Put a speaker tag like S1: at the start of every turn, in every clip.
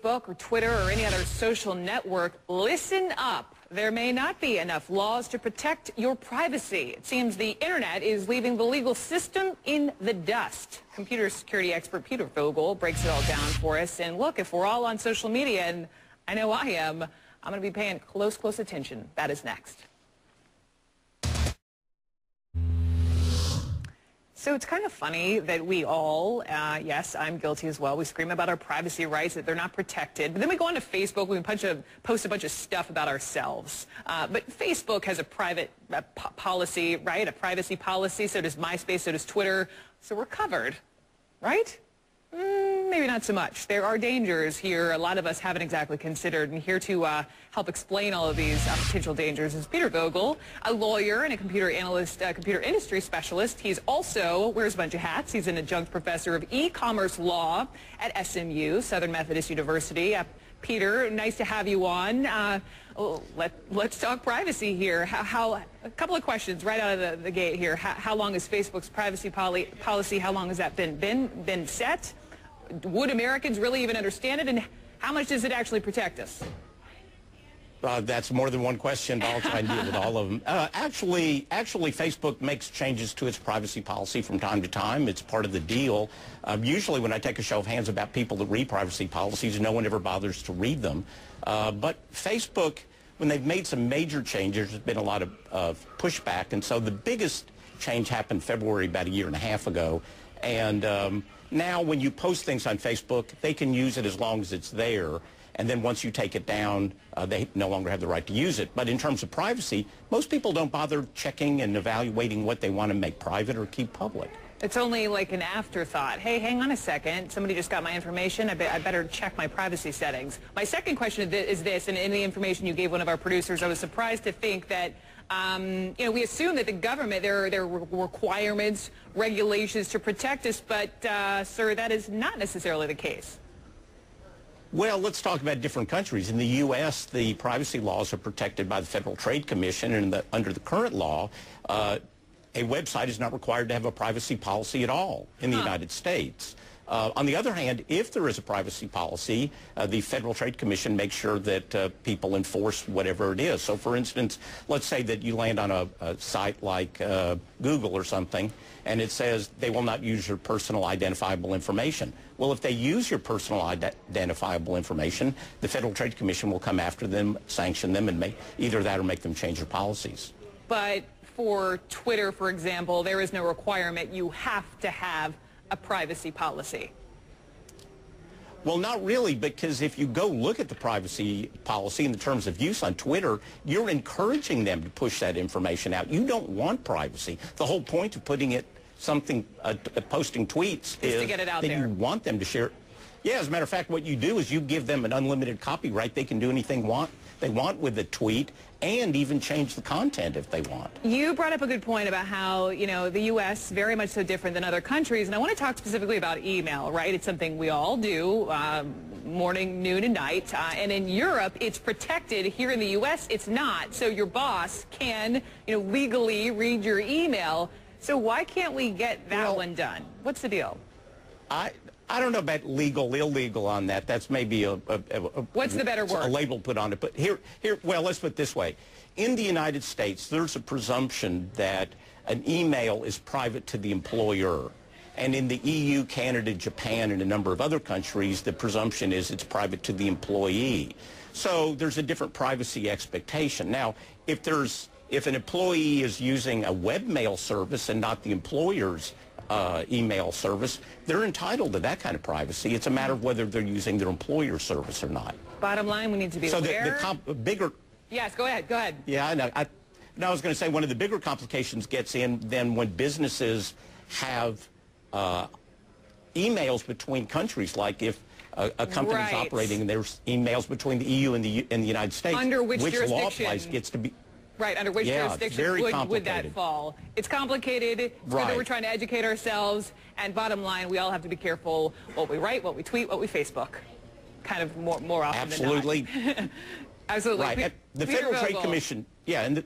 S1: Facebook or Twitter or any other social network, listen up. There may not be enough laws to protect your privacy. It seems the internet is leaving the legal system in the dust. Computer security expert Peter Vogel breaks it all down for us. And look, if we're all on social media, and I know I am, I'm going to be paying close, close attention. That is next. So it's kind of funny that we all, uh, yes, I'm guilty as well, we scream about our privacy rights, that they're not protected. But then we go onto Facebook, we punch a, post a bunch of stuff about ourselves. Uh, but Facebook has a private uh, policy, right? A privacy policy. So does MySpace, so does Twitter. So we're covered, right? Mm, maybe not so much. There are dangers here a lot of us haven't exactly considered. And here to uh, help explain all of these uh, potential dangers is Peter Vogel, a lawyer and a computer analyst, uh, computer industry specialist. He's also wears a bunch of hats. He's an adjunct professor of e-commerce law at SMU, Southern Methodist University. Peter, nice to have you on. Uh, oh, let, let's talk privacy here. How, how, a couple of questions right out of the, the gate here. How, how long is Facebook's privacy poly, policy, how long has that been, been, been set? Would Americans really even understand it? And how much does it actually protect us?
S2: Uh, that's more than one question, but I'll try and deal with all of them. Uh, actually, actually, Facebook makes changes to its privacy policy from time to time. It's part of the deal. Uh, usually when I take a show of hands about people that read privacy policies, no one ever bothers to read them. Uh, but Facebook, when they've made some major changes, there's been a lot of, of pushback. And so the biggest change happened February about a year and a half ago. And um, now when you post things on Facebook, they can use it as long as it's there. And then once you take it down, uh, they no longer have the right to use it. But in terms of privacy, most people don't bother checking and evaluating what they want to make private or keep public.
S1: It's only like an afterthought. Hey, hang on a second. Somebody just got my information. I, be I better check my privacy settings. My second question is this, and in the information you gave one of our producers, I was surprised to think that um, you know, we assume that the government, there are, there are requirements, regulations to protect us, but, uh, sir, that is not necessarily the case.
S2: Well, let's talk about different countries. In the U.S., the privacy laws are protected by the Federal Trade Commission, and the, under the current law, uh, a website is not required to have a privacy policy at all in the huh. United States. Uh, on the other hand, if there is a privacy policy, uh, the Federal Trade Commission makes sure that uh, people enforce whatever it is. So, for instance, let's say that you land on a, a site like uh, Google or something, and it says they will not use your personal identifiable information. Well, if they use your personal identifiable information, the Federal Trade Commission will come after them, sanction them, and make either that or make them change their policies.
S1: But for Twitter, for example, there is no requirement you have to have a privacy policy?
S2: Well, not really, because if you go look at the privacy policy in the terms of use on Twitter, you're encouraging them to push that information out. You don't want privacy. The whole point of putting it something, uh, posting tweets
S1: is, is to get it out
S2: that
S1: there.
S2: you want them to share. Yeah, as a matter of fact, what you do is you give them an unlimited copyright. They can do anything want they want with the tweet and even change the content if they want.
S1: You brought up a good point about how, you know, the U.S. very much so different than other countries. And I want to talk specifically about email, right? It's something we all do um, morning, noon, and night. Uh, and in Europe, it's protected. Here in the U.S., it's not. So your boss can, you know, legally read your email. So why can't we get that well, one done? What's the deal?
S2: I, I don't know about legal, illegal on that. That's maybe a, a, a
S1: what's the better word?
S2: A label put on it. But here, here, well, let's put it this way: in the United States, there's a presumption that an email is private to the employer. And in the EU, Canada, Japan, and a number of other countries, the presumption is it's private to the employee. So there's a different privacy expectation. Now, if there's if an employee is using a webmail service and not the employer's uh, email service, they're entitled to that kind of privacy. It's a matter of whether they're using their employer service or not.
S1: Bottom line, we need to be
S2: so
S1: aware.
S2: So the, the comp- bigger...
S1: Yes, go ahead, go ahead.
S2: Yeah, I know. I, no, I was going to say one of the bigger complications gets in then when businesses have uh, emails between countries, like if a, a company right. is operating and there's emails between the EU and the, and the United States.
S1: Under which,
S2: which
S1: law
S2: applies gets to be...
S1: Right, under which
S2: yeah,
S1: jurisdiction would, would, that fall? It's complicated. It's right. we're trying to educate ourselves. And bottom line, we all have to be careful what we write, what we tweet, what we Facebook. Kind of more, more often
S2: Absolutely.
S1: than not. Absolutely.
S2: Right. the Peter Federal Vogel. Trade Commission, yeah. And the,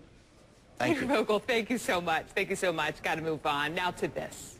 S2: thank
S1: Peter
S2: you.
S1: Vogel, thank you so much. Thank you so much. Got to move on. Now to this.